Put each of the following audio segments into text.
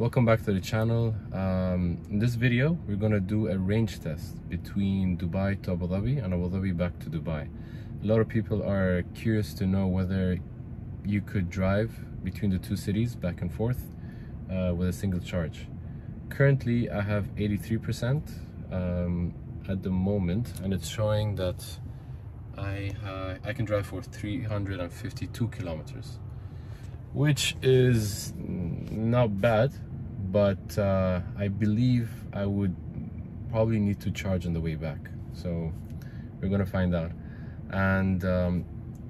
welcome back to the channel. Um, in this video we're gonna do a range test between Dubai to Abu Dhabi and Abu Dhabi back to Dubai. A lot of people are curious to know whether you could drive between the two cities back and forth uh, with a single charge. Currently I have 83% um, at the moment and it's showing that I, uh, I can drive for 352 kilometers which is not bad but uh, I believe I would probably need to charge on the way back. So we're gonna find out. And um,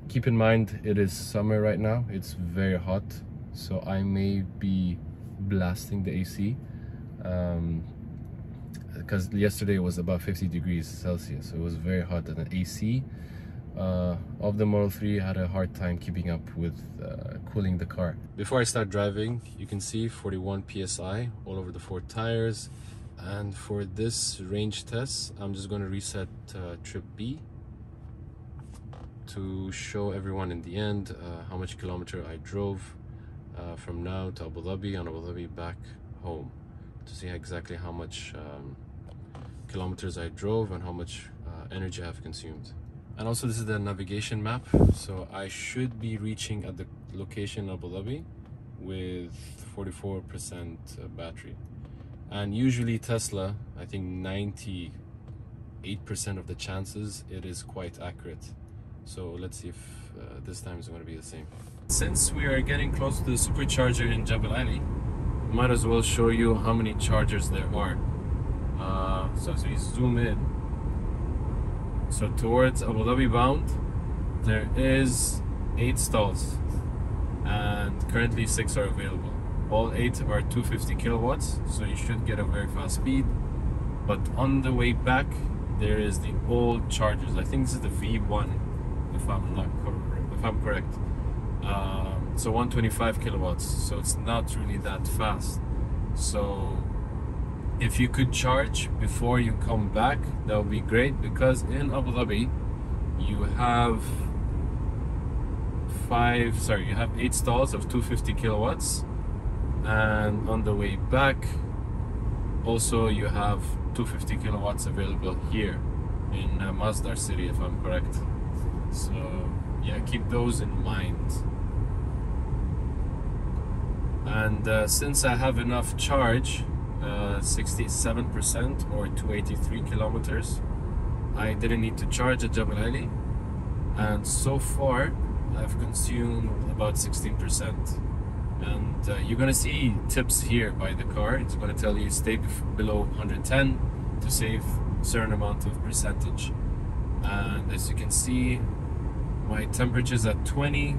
keep in mind it is summer right now. It's very hot. So I may be blasting the AC because um, yesterday was about 50 degrees Celsius. So it was very hot and the AC uh, of the Model 3 had a hard time keeping up with uh, cooling the car. Before I start driving, you can see 41 PSI all over the four tires. And for this range test, I'm just going to reset uh, trip B to show everyone in the end uh, how much kilometer I drove uh, from now to Abu Dhabi and Abu Dhabi back home to see exactly how much um, kilometers I drove and how much uh, energy I've consumed and also this is the navigation map. So I should be reaching at the location Abu Dhabi with 44% uh, battery. And usually Tesla I think 98% of the chances it is quite accurate. So let's see if uh, this time is going to be the same. Since we are getting close to the supercharger in Jebel Ali might as well show you how many chargers there are. Uh, so as we zoom in so towards Abu Dhabi bound there is eight stalls and currently six are available. All eight are 250 kilowatts so you should get a very fast speed. But on the way back there is the old chargers. I think this is the V1 if I'm not if I'm correct. Um, so 125 kilowatts so it's not really that fast. So if you could charge before you come back that would be great because in Abu Dhabi you have five sorry you have eight stalls of 250 kilowatts. And on the way back also you have 250 kilowatts available here in uh, Masdar city if I'm correct. So yeah keep those in mind. And uh, since I have enough charge 67% uh, or 283 kilometers. I didn't need to charge at Jebel Ali and so far I've consumed about 16% and uh, you're gonna see tips here by the car. It's gonna tell you stay below 110 to save a certain amount of percentage. And as you can see my temperature is at 20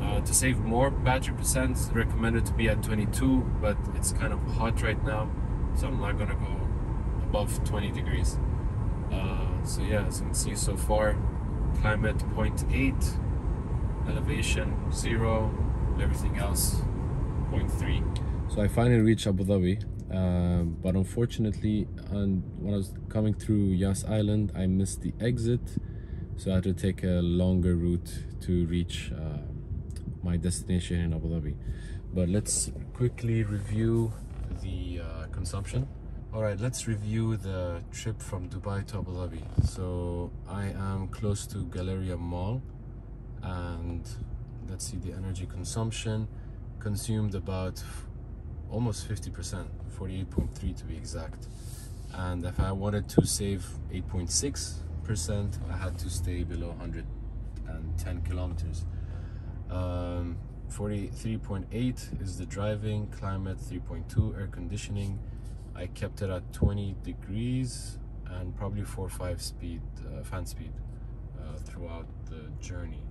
uh, to save more battery percent, recommended to be at 22, but it's kind of hot right now, so I'm not gonna go above 20 degrees. Uh, so yeah, as you can see so far, climate 0.8, elevation 0, everything else 0.3. So I finally reached Abu Dhabi, uh, but unfortunately, and when I was coming through Yas Island, I missed the exit, so I had to take a longer route to reach uh, my destination in Abu Dhabi. But let's quickly review consumption. All right, let's review the trip from Dubai to Abu Dhabi. So I am close to Galleria Mall and let's see the energy consumption consumed about almost 50%, 48.3 to be exact. And if I wanted to save 8.6%, I had to stay below 110 kilometers. Um, 43.8 is the driving, climate 3.2, air conditioning. I kept it at 20 degrees and probably 4 5 speed, uh, fan speed uh, throughout the journey.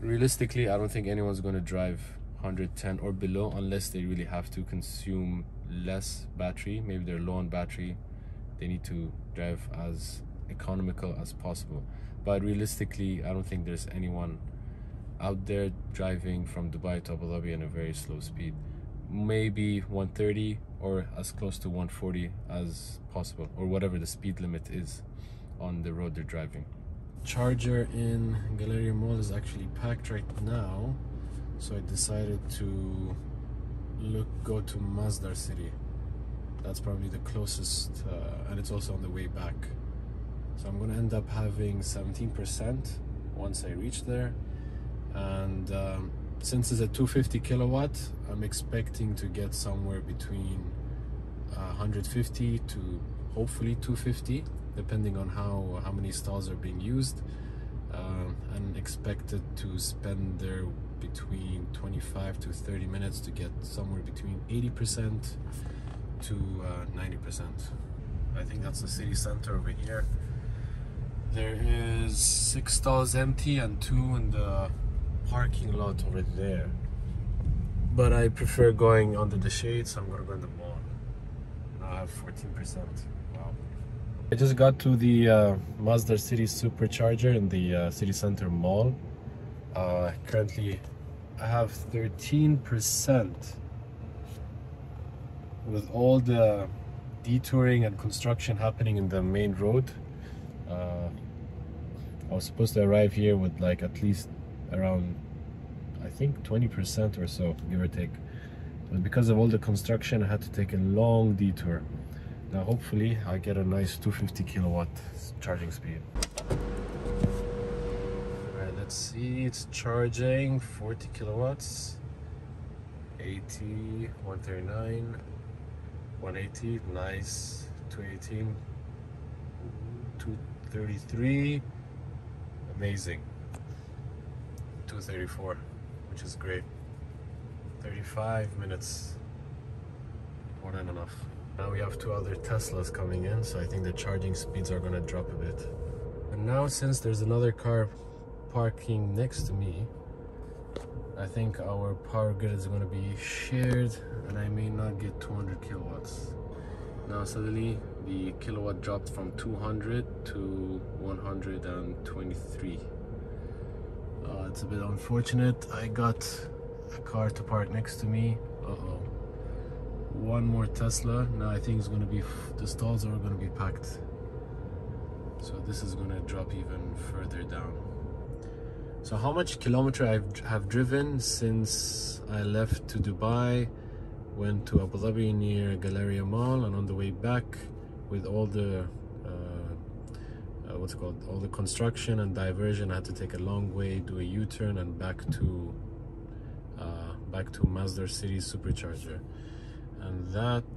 Realistically, I don't think anyone's going to drive 110 or below unless they really have to consume less battery. Maybe they're low on battery. They need to drive as economical as possible. But realistically, I don't think there's anyone out there driving from Dubai to Abu Dhabi in a very slow speed. Maybe 130 or as close to 140 as possible, or whatever the speed limit is on the road they're driving. Charger in Galleria Mall is actually packed right now, so I decided to look go to Masdar city that's probably the closest uh, and it's also on the way back so I'm gonna end up having 17% once I reach there and um, since it's a 250 kilowatt I'm expecting to get somewhere between uh, 150 to hopefully 250 depending on how how many stalls are being used um, and expected to spend there between 25 to 30 minutes to get somewhere between 80% to 90%. Uh, I think that's the city center over here. There is six stalls empty and two in the parking lot over there. But I prefer going under the shade, so I'm gonna go in the mall. Now I have 14%. Wow. I just got to the uh, Masdar City Supercharger in the uh, city center mall. Uh, currently, I have 13% with all the detouring and construction happening in the main road uh, I was supposed to arrive here with like at least around I think 20% or so give or take. But because of all the construction I had to take a long detour. Now hopefully I get a nice 250 kilowatt charging speed. Alright let's see. It's charging 40 kilowatts. 80 139 180 nice. 218 233 amazing 234 which is great 35 minutes more than enough now we have two other Teslas coming in so I think the charging speeds are gonna drop a bit and now since there's another car parking next to me I think our power grid is going to be shared and I may not get 200 kilowatts. Now suddenly the kilowatt dropped from 200 to 123. Uh, it's a bit unfortunate. I got a car to park next to me. Uh-oh. One more Tesla. Now I think it's to be, the stalls are to be packed. So this is to drop even further down. So how much kilometer I have driven since I left to Dubai, went to Abu Dhabi near Galleria Mall, and on the way back with all the what's called all the construction and diversion, I had to take a long way, do a U-turn, and back to uh, back to Masdar City Supercharger, and that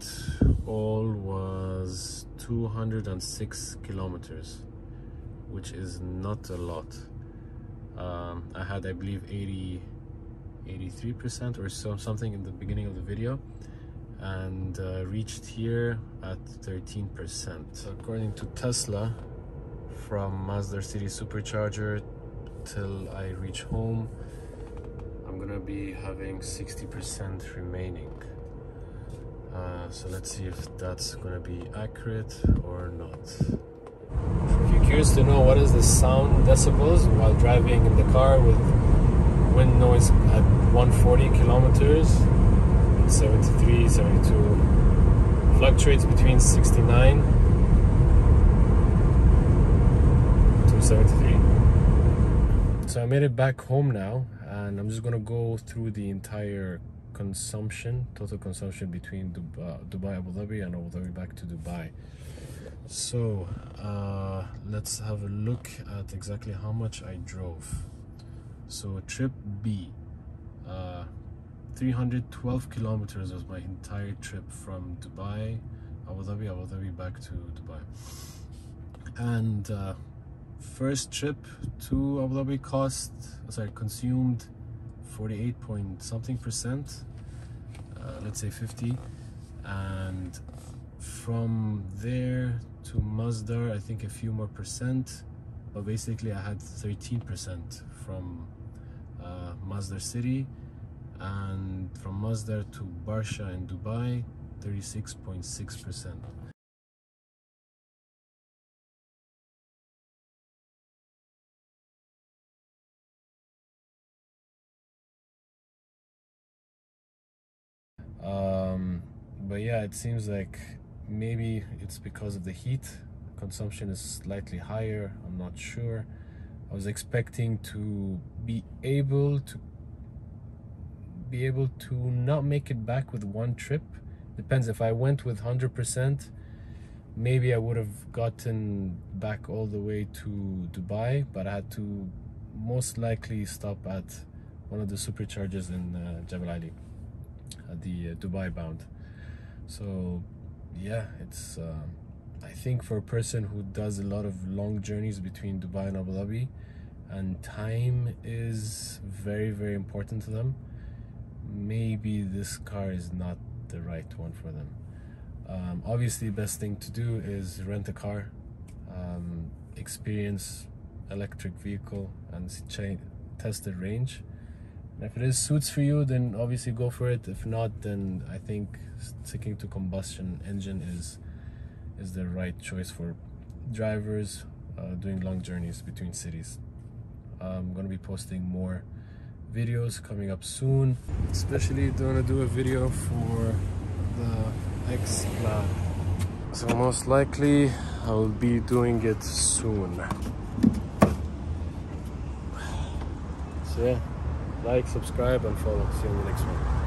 all was 206 kilometers, which is not a lot. Um, I had I believe 80 83% or so something in the beginning of the video and uh, reached here at 13% so according to Tesla from Masdar City Supercharger till I reach home. I'm gonna be having 60% remaining. Uh, so let's see if that's gonna be accurate or not. If you're curious to know what is the sound decibels while driving in the car with wind noise at 140 kilometers, 73, 72, fluctuates between 69 to 73. So I made it back home now and I'm just gonna go through the entire consumption, total consumption between Dubai, Abu Dhabi and Abu Dhabi back to Dubai. So uh, let's have a look at exactly how much I drove. So trip B, uh, 312 kilometers was my entire trip from Dubai, Abu Dhabi, Abu Dhabi back to Dubai. And uh, first trip to Abu Dhabi cost, sorry, consumed 48 point something percent, uh, let's say 50. And from there to Masdar, I think a few more percent, but basically I had 13% from uh, city and from Masdar to Barsha in Dubai, 36.6%. Um, but yeah, it seems like maybe it's because of the heat. Consumption is slightly higher i'm not sure. I was expecting to be able to be able to not make it back with one trip. Depends if I went with 100%, maybe I would have gotten back all the way to Dubai, but I had to most likely stop at one of the superchargers in uh, Jebel Ali, the uh, Dubai bound. So, yeah, it's. Uh, I think for a person who does a lot of long journeys between Dubai and Abu Dhabi, and time is very very important to them, maybe this car is not the right one for them. Um, obviously, best thing to do is rent a car, um, experience electric vehicle, and test the range. And if it is suits for you, then obviously go for it. If not, then I think sticking to combustion engine is is the right choice for drivers uh, doing long journeys between cities. I'm gonna be posting more videos coming up soon. Especially gonna do a video for the X Plan. So most likely I will be doing it soon. So yeah, like, subscribe and follow. See you in the next one.